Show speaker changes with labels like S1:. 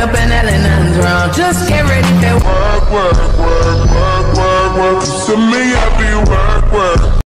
S1: up and Ellen nothing's wrong. Just get ready for work, work, work, work, work, work. Send me up.